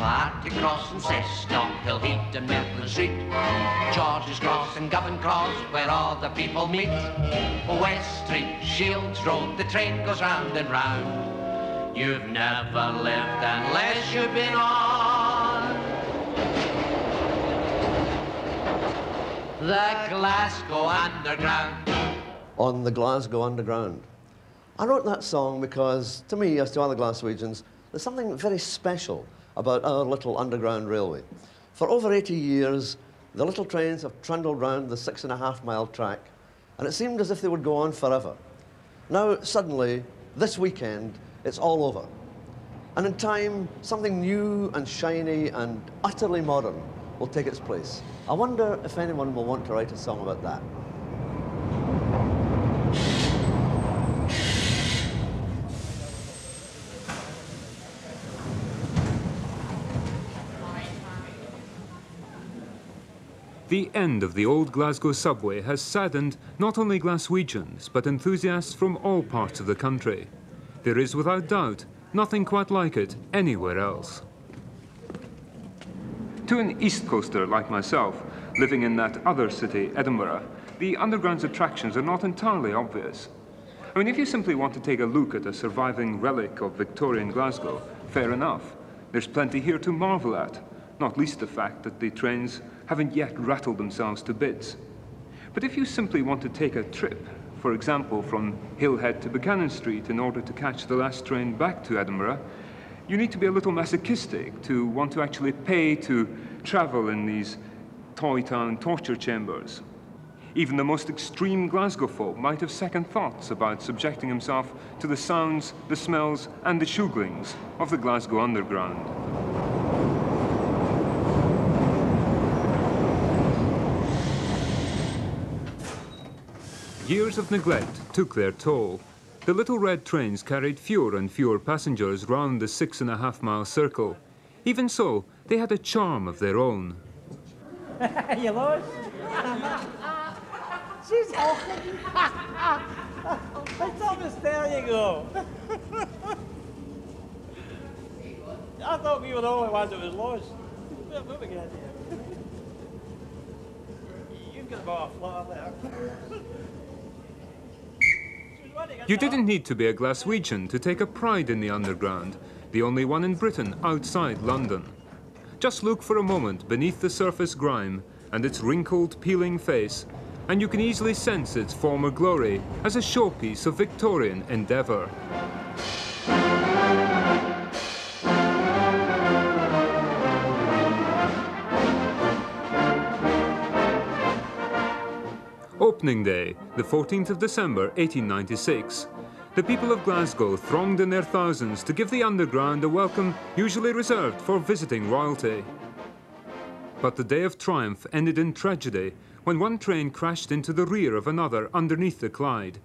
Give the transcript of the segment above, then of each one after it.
Clarty Cross and Cessnock, Hillhead and Merkland Street, George's Cross and Govan Cross, where all the people meet. West Street, Shields Road, the train goes round and round. You've never lived unless you've been on the Glasgow Underground. On the Glasgow Underground. I wrote that song because, to me, as to other Glaswegians, there's something very special about our little underground railway. For over 80 years, the little trains have trundled round the six and a half mile track, and it seemed as if they would go on forever. Now, suddenly, this weekend, it's all over. And in time, something new and shiny and utterly modern will take its place. I wonder if anyone will want to write a song about that. The end of the old Glasgow subway has saddened not only Glaswegians, but enthusiasts from all parts of the country. There is without doubt nothing quite like it anywhere else. To an East Coaster like myself, living in that other city, Edinburgh, the Underground's attractions are not entirely obvious. I mean, if you simply want to take a look at a surviving relic of Victorian Glasgow, fair enough. There's plenty here to marvel at, not least the fact that the trains haven't yet rattled themselves to bits. But if you simply want to take a trip, for example, from Hillhead to Buchanan Street in order to catch the last train back to Edinburgh, you need to be a little masochistic to want to actually pay to travel in these toy town torture chambers. Even the most extreme Glasgow folk might have second thoughts about subjecting himself to the sounds, the smells, and the shuglings of the Glasgow Underground. Years of neglect took their toll. The little red trains carried fewer and fewer passengers round the six and a half mile circle. Even so, they had a charm of their own. you lost? She's Thomas, there you go. I thought we were the only ones that was lost. Move again. You've got a flat there. You didn't need to be a Glaswegian to take a pride in the Underground, the only one in Britain outside London. Just look for a moment beneath the surface grime and its wrinkled, peeling face, and you can easily sense its former glory as a showpiece of Victorian endeavour. Opening Day, the 14th of December 1896. The people of Glasgow thronged in their thousands to give the Underground a welcome usually reserved for visiting royalty. But the day of triumph ended in tragedy when one train crashed into the rear of another underneath the Clyde.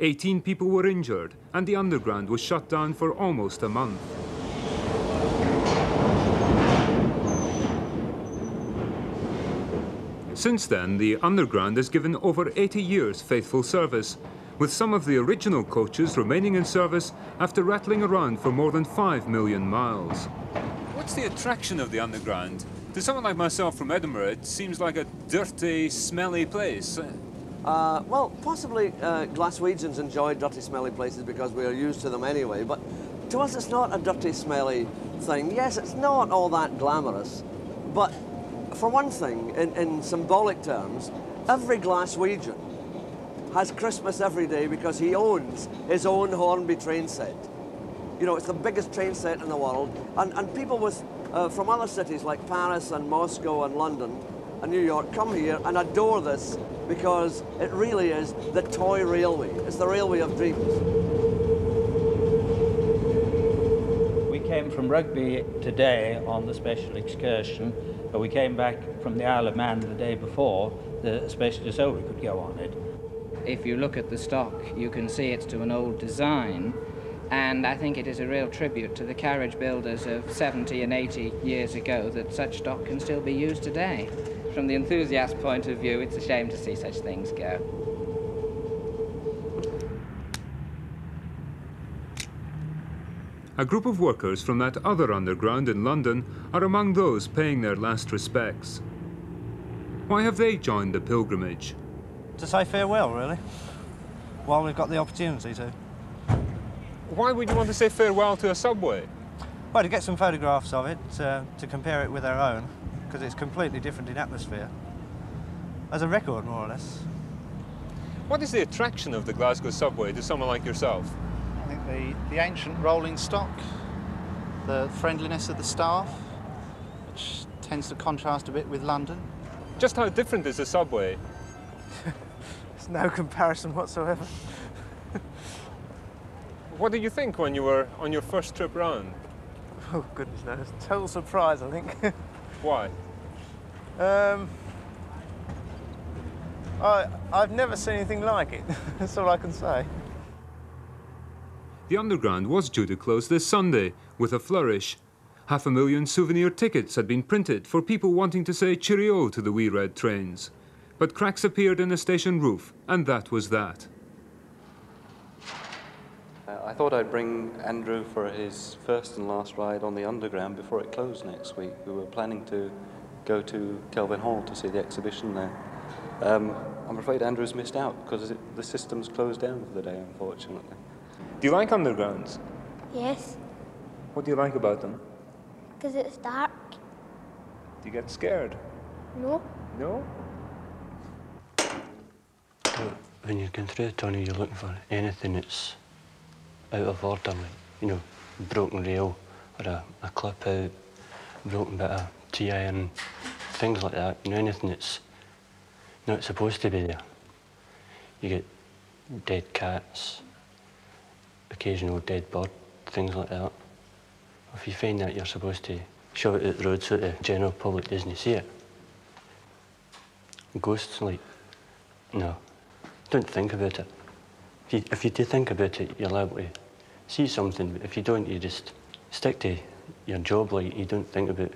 18 people were injured and the Underground was shut down for almost a month. Since then, the Underground has given over 80 years faithful service, with some of the original coaches remaining in service after rattling around for more than 5 million miles. What's the attraction of the Underground? To someone like myself from Edinburgh, it seems like a dirty, smelly place. Uh, well, possibly uh, Glaswegians enjoy dirty, smelly places because we are used to them anyway, but to us it's not a dirty, smelly thing. Yes, it's not all that glamorous, but for one thing, in, in symbolic terms, every Glaswegian has Christmas every day because he owns his own Hornby train set. You know, it's the biggest train set in the world, and, and people with, uh, from other cities like Paris and Moscow and London and New York come here and adore this because it really is the toy railway. It's the railway of dreams. We came from Rugby today on the special excursion but we came back from the Isle of Man the day before, the, so we could go on it. If you look at the stock, you can see it's to an old design, and I think it is a real tribute to the carriage builders of 70 and 80 years ago that such stock can still be used today. From the enthusiast point of view, it's a shame to see such things go. A group of workers from that other underground in London are among those paying their last respects. Why have they joined the pilgrimage? To say farewell, really, while we've got the opportunity to. Why would you want to say farewell to a subway? Well, to get some photographs of it, uh, to compare it with our own, because it's completely different in atmosphere. As a record, more or less. What is the attraction of the Glasgow subway to someone like yourself? I think the, the ancient rolling stock, the friendliness of the staff, which tends to contrast a bit with London. Just how different is the subway? There's no comparison whatsoever. What did you think when you were on your first trip round? Oh, goodness knows. Total surprise, I think. Why? um, I, I've never seen anything like it. That's all I can say. The Underground was due to close this Sunday with a flourish. Half a million souvenir tickets had been printed for people wanting to say cheerio to the wee red trains. But cracks appeared in the station roof, and that was that. Uh, I thought I'd bring Andrew for his first and last ride on the Underground before it closed next week. We were planning to go to Kelvin Hall to see the exhibition there. Um, I'm afraid Andrew's missed out because the system's closed down for the day, unfortunately. Do you like Undergrounds? Yes, What do you like about them? because it's dark. Do you get scared? No, No? When you're going through the tunnel, you're looking for anything that's out of order, like, you know, broken rail or a, a clip out, broken bit of T-iron, things like that. You know, anything that's not supposed to be there. You get dead cats, occasional dead bird, things like that. If you find that, you're supposed to shove it out the road so the general public doesn't see it. Ghosts, like, no. Don't think about it. If you, if you do think about it, you're liable to see something. But if you don't, you just stick to your job. Like you don't think about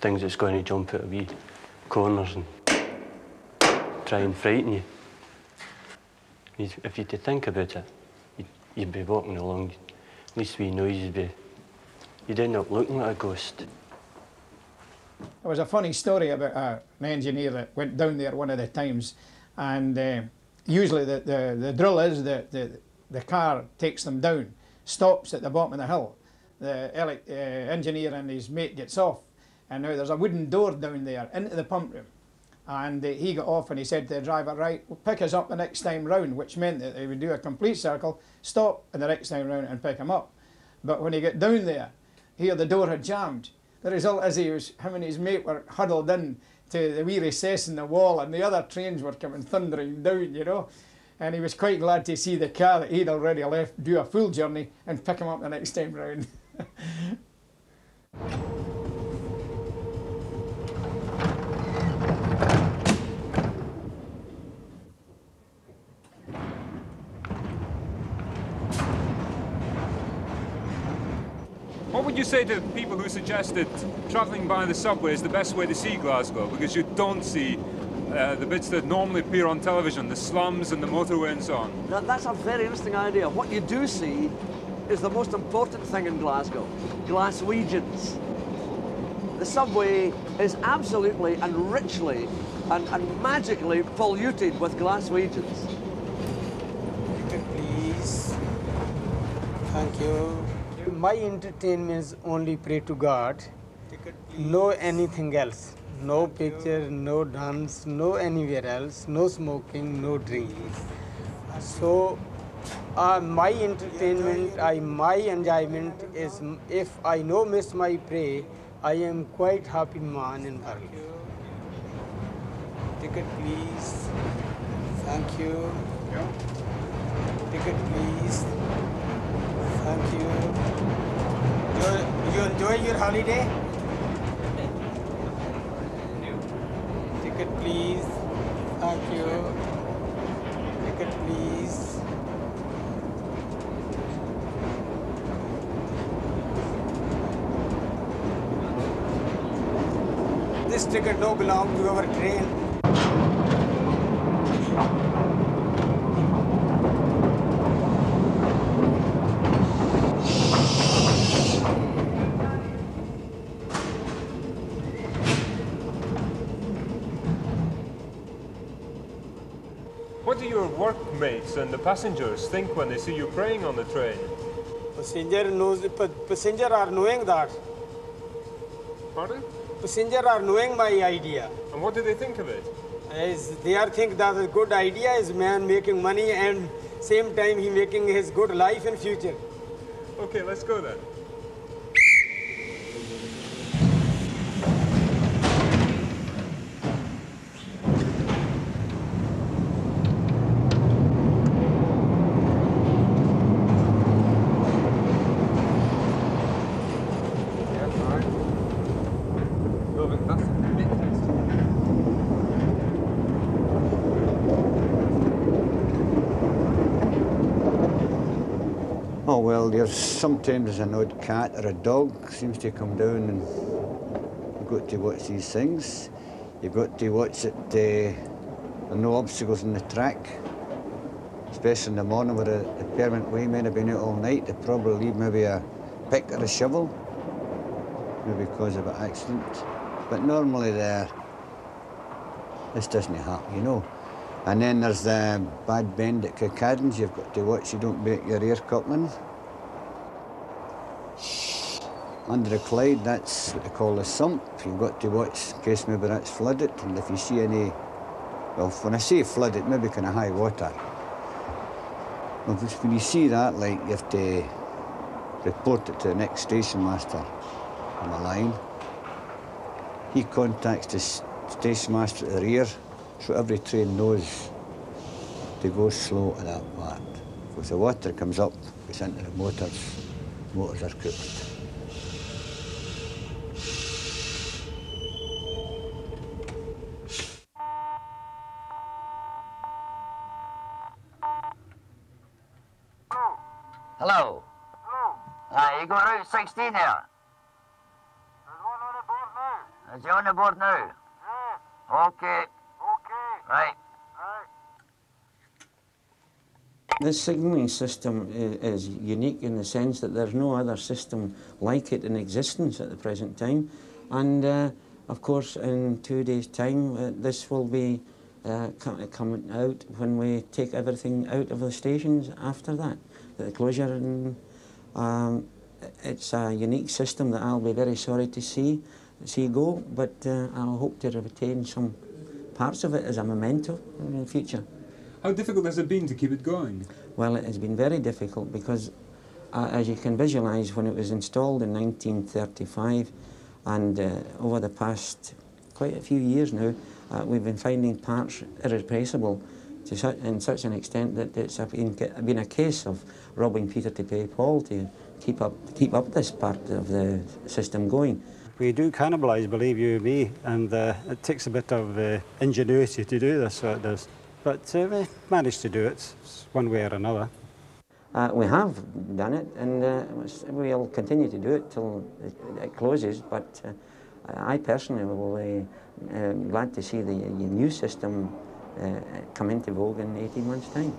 things that's going to jump out of wee corners and try and frighten you. You- If you do think about it, you'd, you'd be walking along. Least wee noise would be. You'd end up looking like a ghost. There was a funny story about uh, an engineer that went down there one of the times, and uh, usually the, the, the drill is that the, the car takes them down, stops at the bottom of the hill. The uh, engineer and his mate gets off, and now there's a wooden door down there into the pump room. And he got off and he said to the driver, right, well, pick us up the next time round, which meant that they would do a complete circle, stop, the next time round and pick him up. But when he got down there, here the door had jammed. The result is he was, him and his mate were huddled in to the wee recess in the wall and the other trains were coming thundering down, you know. And he was quite glad to see the car that he'd already left do a full journey and pick him up the next time round. say to people who suggested travelling by the subway is the best way to see Glasgow because you don't see uh, the bits that normally appear on television, the slums and the motorway and so on? Now, that's a very interesting idea. What you do see is the most important thing in Glasgow Glaswegians. The subway is absolutely and richly and, and magically polluted with Glaswegians. Please. Thank you. My entertainment is only pray to God. No anything else. No picture, no dance, no anywhere else, no smoking, no drinking. So uh, my entertainment, I, my enjoyment is if I no miss my pray, I am quite happy man in world. Ticket please. Thank you. Ticket please. Thank you. You, you enjoy your holiday? Ticket please. Thank you. Ticket please. This ticket no belong to our train. Workmates and the passengers think when they see you praying on the train? Passenger knows, passenger are knowing that. Pardon? Passenger are knowing my idea. And what do they think of it? As they are think that a good idea is man making money and same time he making his good life in future. Okay, let's go then. Oh well, there's sometimes an odd cat or a dog seems to come down and you've got to watch these things. You've got to watch it, uh, there are no obstacles in the track, especially in the morning where the, permanent waymen have been out all night. They probably leave maybe a pick or a shovel, maybe because of an accident. But normally there, this doesn't happen, you know. And then there's the bad bend at Kirkcaldy. You've got to watch you don't break your ear coupling. Under the Clyde, that's what they call the sump. You've got to watch in case maybe that's flooded. And if you see any, well, when I say flooded, maybe kind of high water. Well, when you see that, like, you have to report it to the next station master on the line. He contacts the station master at the rear, so every train knows to go slow to that part. If the water comes up, it's into the motors, motors are cooked. Hello. Hello. you got Route 16 there? Is he on the board now? Okay. Okay. Right. This signalling system i- is unique in the sense that there's no other system like it in existence at the present time. And uh, of course, in two days' time, uh, this will be uh, coming out when we take everything out of the stations after that, the closure. And um, it's a unique system that I'll be very sorry to see see go, but uh, I'll hope to retain some parts of it as a memento in the future. How difficult has it been to keep it going? Well, it has been very difficult because, uh, as you can visualise, when it was installed in 1935, and uh, over the past quite a few years now, uh, we've been finding parts irreplaceable to such, in such an extent that it's a- been, been a case of robbing Peter to pay Paul to keep up, keep up this part of the system going. We do cannibalise, believe you me, and uh, it takes a bit of uh, ingenuity to do this, so it does. But uh, we managed to do it one way or another. Uh, we have done it, and uh, we'll continue to do it till it, it closes. But uh, I personally will be uh, glad to see the, the new system uh, come into vogue in 18 months' time.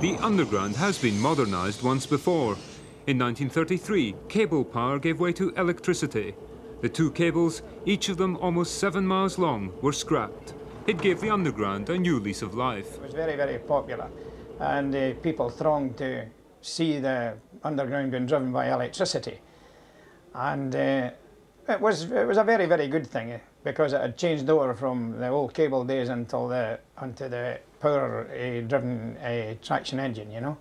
The underground has been modernised once before. In 1933, cable power gave way to electricity. The two cables, each of them almost seven miles long, were scrapped. It gave the underground a new lease of life. It was very, very popular, and uh, people thronged to see the underground being driven by electricity. And uh, it was it was a very, very good thing eh, because it had changed over from the old cable days until the onto the power-driven uh, traction engine, you know.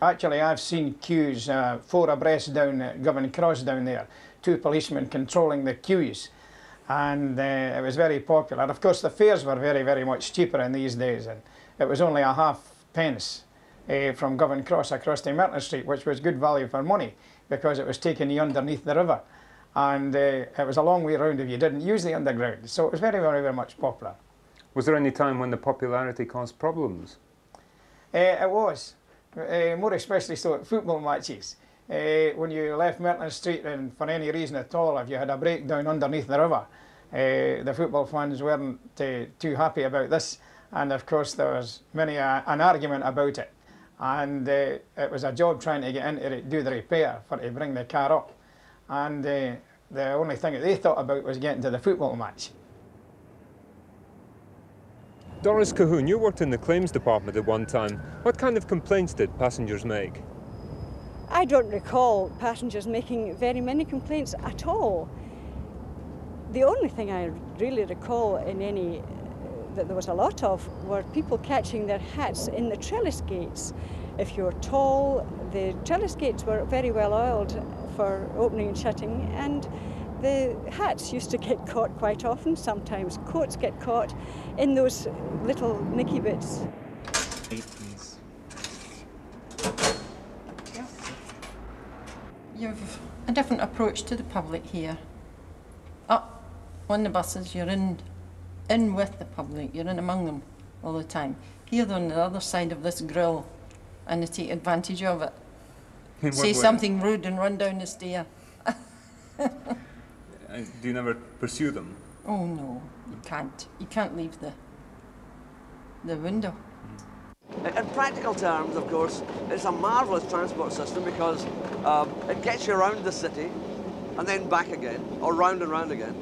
Actually, I've seen queues uh, four abreast down at Govan Cross down there, two policemen controlling the queues and uh, it was very popular. Of course, the fares were very, very much cheaper in these days, and it was only a half pence uh, from Govan Cross across to Merkland Street, which was good value for money because it was taking you underneath the river, and uh, it was a long way round if you didn't use the underground. So it was very, very, very much popular. Was there any time when the popularity caused problems? Uh, it was, uh, more especially so at football matches. Uh, when you left Merkland Street and for any reason at all, if you had a breakdown underneath the river, uh, the football fans weren't uh, too happy about this. And of course, there was many an argument about it. And it was a job trying to get in to do the repair for to bring the car up. And the only thing that they thought about was getting to the football match. Doris Cahoon, you worked in the claims department at one time. What kind of complaints did passengers make? I don't recall passengers making very many complaints at all. The only thing I really recall in any uh, that there was a lot of were people catching their hats in the trellis gates. If you were tall, the trellis gates were very well oiled for opening and shutting, and the hats used to get caught quite often. Sometimes coats get caught in those little nicky bits. You've a different approach to the public here. Up on the buses, you're in, in with the public, you're in among them all the time. Here they're on the other side of this grill and they take advantage of it. In Say something rude and run down the stair. Uh, Do you never pursue them? Oh no, you can't. You can't leave the the window. In practical terms, of course, it's a marvellous transport system because um, it gets you around the city and then back again, or round and round again.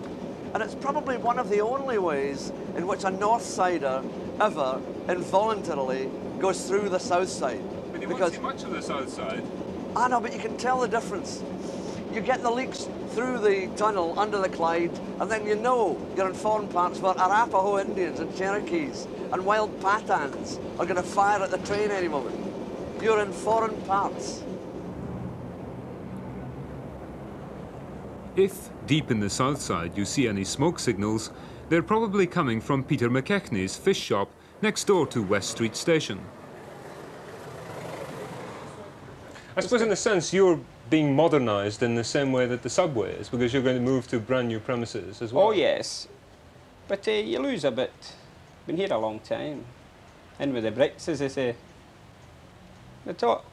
And it's probably one of the only ways in which a North Sider ever involuntarily goes through the South Side. But you won't see much of the south side. I know, but you can tell the difference. You get the leaks through the tunnel under the Clyde, and then you know you're in foreign parts where Arapaho Indians and Cherokees and wild Pathans are going to fire at the train any moment. You're in foreign parts. If, deep in the south side, you see any smoke signals, they're probably coming from Peter McKechnie's fish shop next door to West Street Station. I suppose, in a sense, you're being modernised in the same way that the subway is, because you're going to move to brand new premises as well. Oh, yes. But uh, you lose a bit. Been here a long time. In with the bricks, as they say. The top,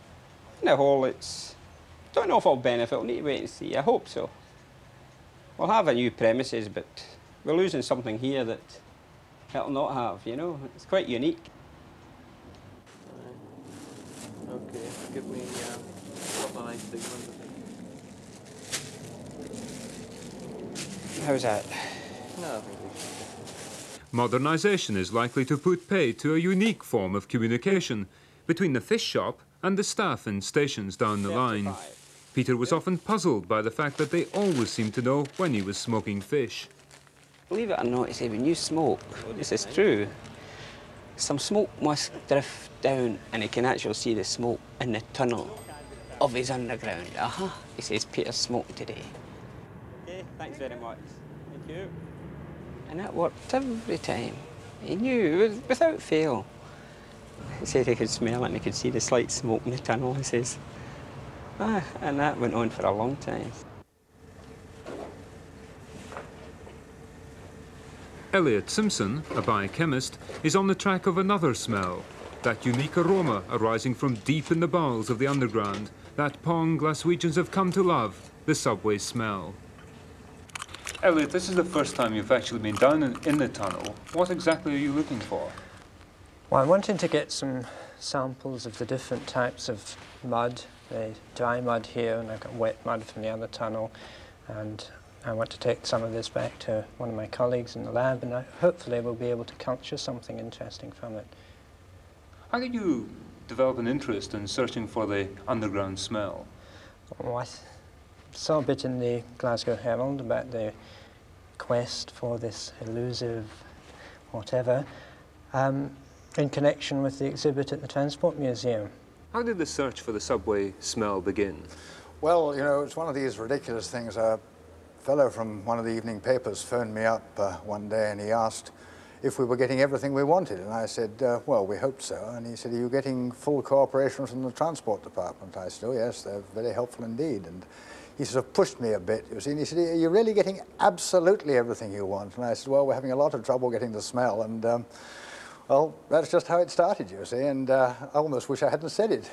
in the whole, it's... Don't know if it'll benefit. We'll need to wait and see. I hope so. We'll have a new premises, but we're losing something here that it'll not have, you know? It's quite unique. Okay, give me uh, what my signal. How's that? No, Modernisation is likely to put pay to a unique form of communication between the fish shop and the staff in stations down the line. Peter was often puzzled by the fact that they always seemed to know when he was smoking fish. Believe it or not, you say when you smoke, this is true, some smoke must drift down and you can actually see the smoke in the tunnel of his underground. Aha, uh -huh. he says Peter smoked today. Okay, thanks very much. Thank you. And that worked every time. He knew, without fail. He said he could smell it and he could see the slight smoke in the tunnel, he says. Ah, and that went on for a long time. Elliot Simpson, a biochemist, is on the track of another smell, that unique aroma arising from deep in the bowels of the underground, that Pong Glaswegians have come to love, the subway smell. Elliot, this is the first time you've actually been down in, in the tunnel. What exactly are you looking for? Well, I'm wanting to get some samples of the different types of mud, the dry mud here, and I've got wet mud from the other tunnel, and I want to take some of this back to one of my colleagues in the lab, and I, hopefully we'll be able to culture something interesting from it. How did you develop an interest in searching for the underground smell? Well, I saw a bit in the Glasgow Herald about the quest for this elusive whatever um, in connection with the exhibit at the Transport Museum. How did the search for the subway smell begin? Well, you know, it's one of these ridiculous things. A fellow from one of the evening papers phoned me up uh, one day and he asked if we were getting everything we wanted. And I said, uh, well, we hoped so. And he said, are you getting full cooperation from the Transport Department? I said, oh, yes, they're very helpful indeed. And he sort of pushed me a bit, you see, and he said, are you really getting absolutely everything you want? And I said, well, we're having a lot of trouble getting the smell. And, um, well, that's just how it started, you see, and uh, I almost wish I hadn't said it.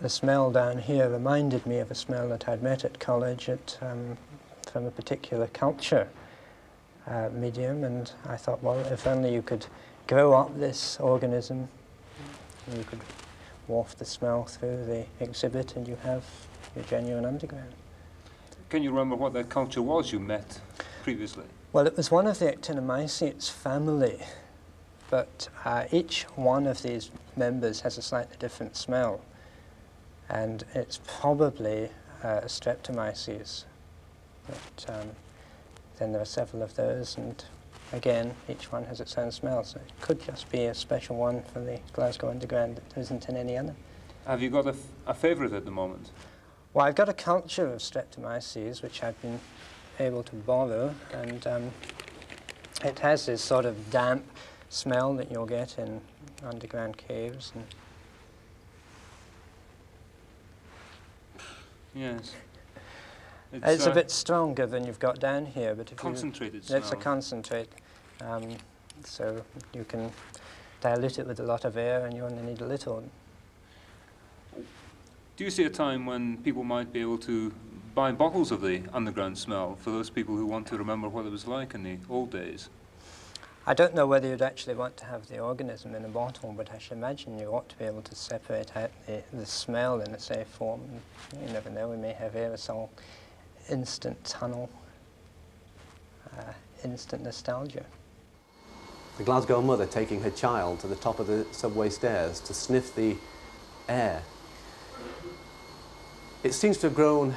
The smell down here reminded me of a smell that I'd met at college at, um, from a particular culture uh, medium, and I thought, well, if only you could grow up this organism, you could waft the smell through the exhibit and you have your genuine underground. Can you remember what that culture was you met previously? Well, it was one of the actinomycetes family, but uh, each one of these members has a slightly different smell. And it's probably uh, streptomyces. But, um, then there are several of those, and again, each one has its own smell. So it could just be a special one for the Glasgow Underground that isn't in any other. Have you got a, a favourite at the moment? Well, I've got a culture of streptomyces, which I've been able to borrow, and um, it has this sort of damp smell that you'll get in underground caves. And Yes. It's, it's uh, a bit stronger than you've got down here, but if Concentrated you, it's a concentrate, um, so you can dilute it with a lot of air, and you only need a little. Do you see a time when people might be able to buy bottles of the underground smell for those people who want to remember what it was like in the old days? I don't know whether you'd actually want to have the organism in a bottle, but I should imagine you ought to be able to separate out the, the smell in a safe form. You never know, we may have aerosol instant tunnel, uh, instant nostalgia. The Glasgow mother taking her child to the top of the subway stairs to sniff the air. It seems to have grown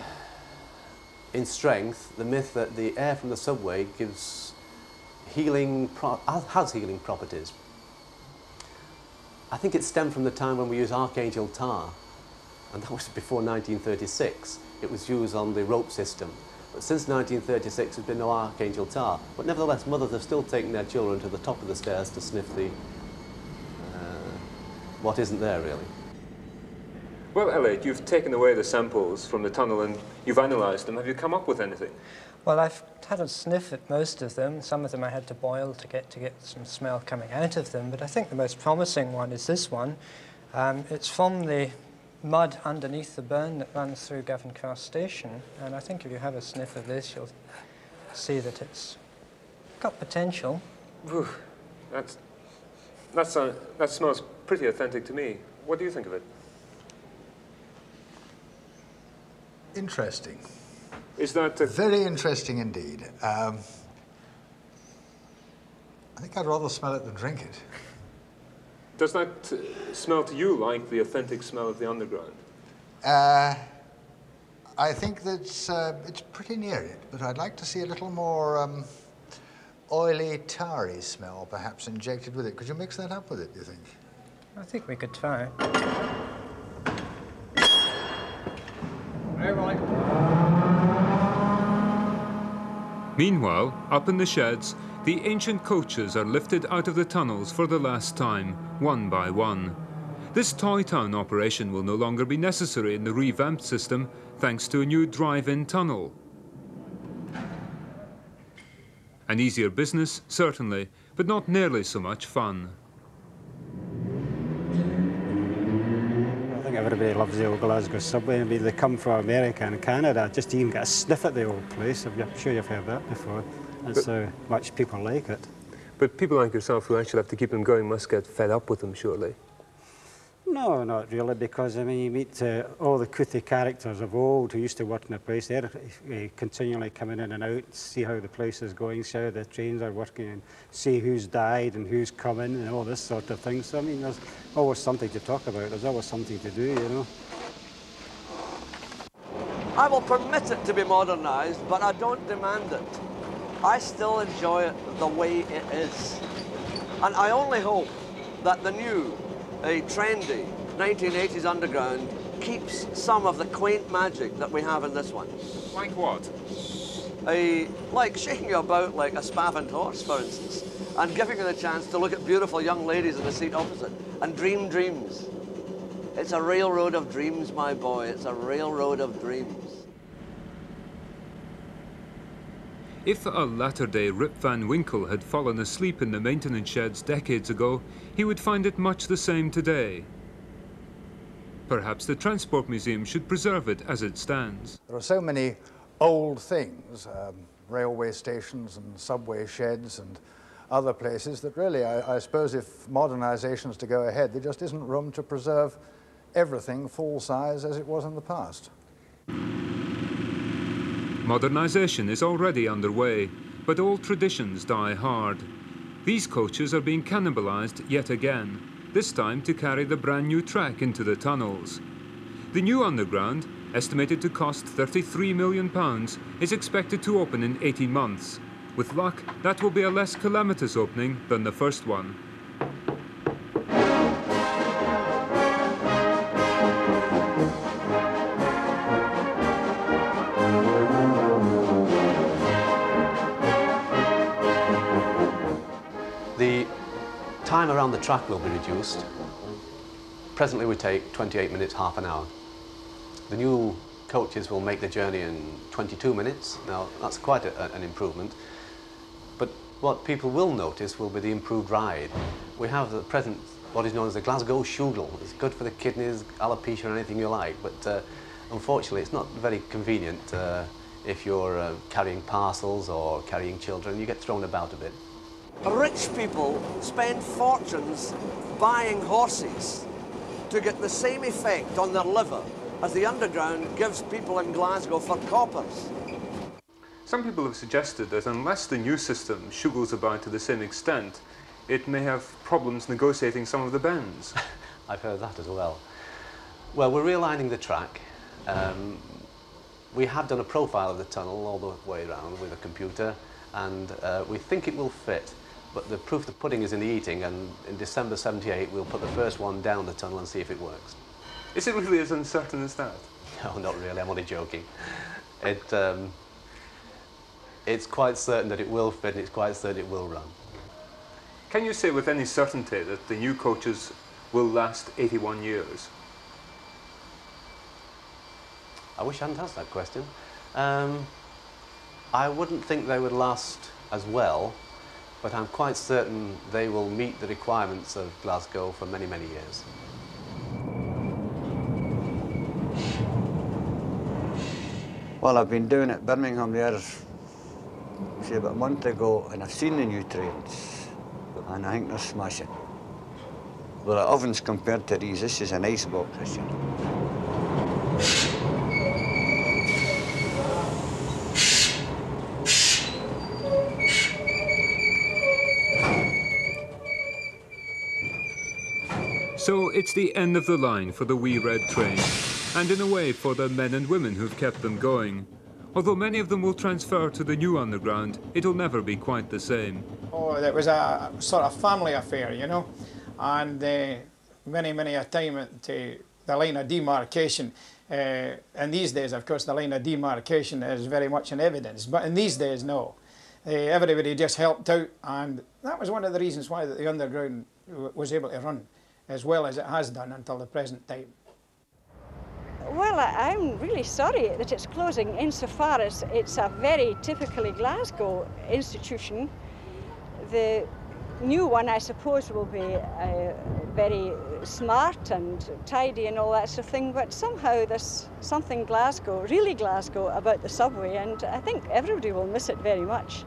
in strength, the myth that the air from the subway gives healing, has healing properties. I think it stemmed from the time when we used Archangel tar, and that was before 1936. It was used on the rope system. But since 1936, there's been no Archangel tar. But nevertheless, mothers have still taken their children to the top of the stairs to sniff the, uh, what isn't there really. Well, Elliot, you've taken away the samples from the tunnel and you've analysed them. Have you come up with anything? Well, I've had a sniff at most of them. Some of them I had to boil to get to get some smell coming out of them. But I think the most promising one is this one. Um, it's from the mud underneath the burn that runs through Govan Cross Station. And I think if you have a sniff of this, you'll see that it's got potential. Whew, that's, that's, uh, that smells pretty authentic to me. What do you think of it? Interesting. Is that... Very interesting indeed. Um, I think I'd rather smell it than drink it. Does that uh, smell to you like the authentic smell of the underground? Uh, I think that uh, it's pretty near it, but I'd like to see a little more um, oily, tarry smell perhaps injected with it. Could you mix that up with it, do you think? I think we could try. Meanwhile, up in the sheds, the ancient coaches are lifted out of the tunnels for the last time, one by one. This Toy Town operation will no longer be necessary in the revamped system thanks to a new drive-in tunnel. An easier business, certainly, but not nearly so much fun. I think everybody loves the old Glasgow subway. I mean, they come from America and Canada just to even get a sniff at the old place. I'm sure you've heard that before. That's how much people like it. But people like yourself who actually have to keep them going must get fed up with them, surely. No, not really, because I mean, you meet uh, all the Couthie characters of old who used to work in the place. They're uh, continually coming in and out, see how the place is going, see how the trains are working, and see who's died and who's coming, and all this sort of thing. So, I mean, there's always something to talk about. There's always something to do, you know. I will permit it to be modernised, but I don't demand it. I still enjoy it the way it is. And I only hope that the new, a trendy 1980s underground keeps some of the quaint magic that we have in this one. Like what? A, like shaking you about like a spavined horse, for instance, and giving you the chance to look at beautiful young ladies in the seat opposite and dream dreams. It's a railroad of dreams, my boy. It's a railroad of dreams. If a latter-day Rip Van Winkle had fallen asleep in the maintenance sheds decades ago, he would find it much the same today. Perhaps the Transport Museum should preserve it as it stands. There are so many old things, um, railway stations and subway sheds and other places that really, I, I suppose if modernisation is to go ahead, there just isn't room to preserve everything full size as it was in the past. Modernisation is already underway, but old traditions die hard. These coaches are being cannibalised yet again, this time to carry the brand new track into the tunnels. The new underground, estimated to cost £33 million, is expected to open in 18 months. With luck, that will be a less calamitous opening than the first one. Around the track will be reduced. Presently we take 28 minutes, half an hour. The new coaches will make the journey in 22 minutes. Now that's quite a, an improvement. But what people will notice will be the improved ride. We have at present what is known as the Glasgow Shugel. It's good for the kidneys, alopecia, or anything you like, but uh, unfortunately it's not very convenient uh, if you're uh, carrying parcels or carrying children. You get thrown about a bit. Rich people spend fortunes buying horses to get the same effect on their liver as the underground gives people in Glasgow for coppers. Some people have suggested that unless the new system shuggles about to the same extent, it may have problems negotiating some of the bends. I've heard that as well. Well, we're realigning the track. Um, we have done a profile of the tunnel all the way around with a computer and uh, we think it will fit. But the proof of the pudding is in the eating and in December 78 we'll put the first one down the tunnel and see if it works. Is it really as uncertain as that? No, not really, I'm only joking. It, um, it's quite certain that it will fit and it's quite certain it will run. Can you say with any certainty that the new coaches will last 81 years? I wish I hadn't asked that question. Um, I wouldn't think they would last as well, but I'm quite certain they will meet the requirements of Glasgow for many, many years. Well, I've been down at Birmingham there, say about a month ago, and I've seen the new trains, and I think they're smashing. Well, the ovens compared to these, this is an icebox, this. So it's the end of the line for the wee red train, and in a way for the men and women who've kept them going. Although many of them will transfer to the new underground, it'll never be quite the same. Oh, it was a sort of family affair, you know, and uh, many, many a time at uh, the line of demarcation. Uh, and these days, of course, the line of demarcation is very much in evidence, but in these days, no. Uh, everybody just helped out, and that was one of the reasons why the underground was able to run as well as it has done until the present time. Well, I, am really sorry that it's closing insofar as it's a very typically Glasgow institution. The new one, I suppose, will be uh, very smart and tidy and all that sort of thing, but somehow there's something Glasgow, really Glasgow, about the subway, and I think everybody will miss it very much.